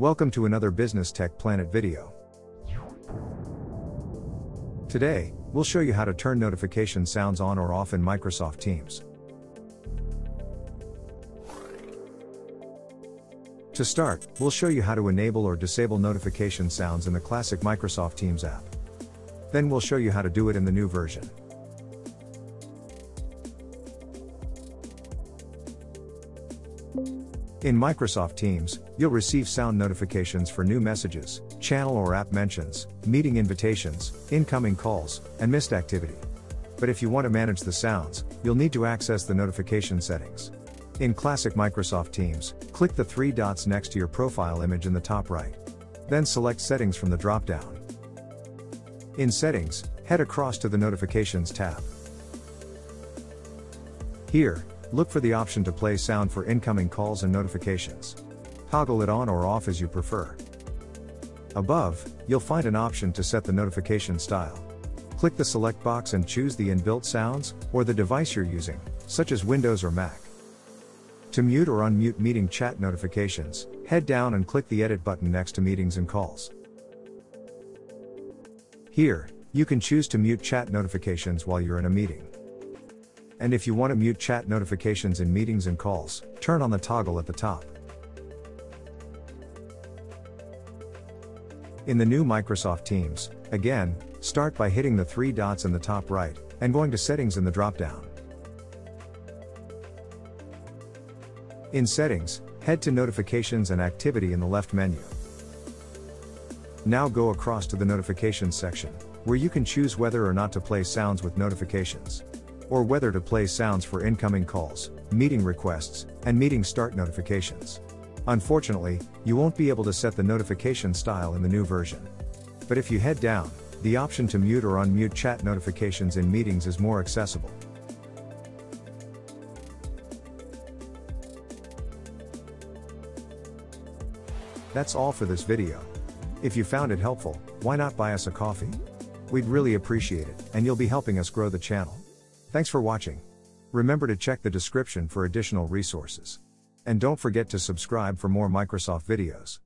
Welcome to another Business Tech Planet video. Today, we'll show you how to turn notification sounds on or off in Microsoft Teams. To start, we'll show you how to enable or disable notification sounds in the classic Microsoft Teams app. Then we'll show you how to do it in the new version. In Microsoft Teams, you'll receive sound notifications for new messages, channel or app mentions, meeting invitations, incoming calls, and missed activity. But if you want to manage the sounds, you'll need to access the notification settings. In classic Microsoft Teams, click the three dots next to your profile image in the top right. Then select Settings from the dropdown. In Settings, head across to the Notifications tab. Here, look for the option to play sound for incoming calls and notifications. Toggle it on or off as you prefer. Above, you'll find an option to set the notification style. Click the select box and choose the inbuilt sounds, or the device you're using, such as Windows or Mac. To mute or unmute meeting chat notifications, head down and click the edit button next to meetings and calls. Here, you can choose to mute chat notifications while you're in a meeting. And if you want to mute chat notifications in meetings and calls, turn on the toggle at the top. In the new Microsoft Teams, again, start by hitting the three dots in the top right, and going to Settings in the dropdown. In Settings, head to Notifications and Activity in the left menu. Now go across to the Notifications section, where you can choose whether or not to play sounds with notifications or whether to play sounds for incoming calls, meeting requests, and meeting start notifications. Unfortunately, you won't be able to set the notification style in the new version. But if you head down, the option to mute or unmute chat notifications in meetings is more accessible. That's all for this video. If you found it helpful, why not buy us a coffee? We'd really appreciate it, and you'll be helping us grow the channel. Thanks for watching. Remember to check the description for additional resources. And don't forget to subscribe for more Microsoft videos.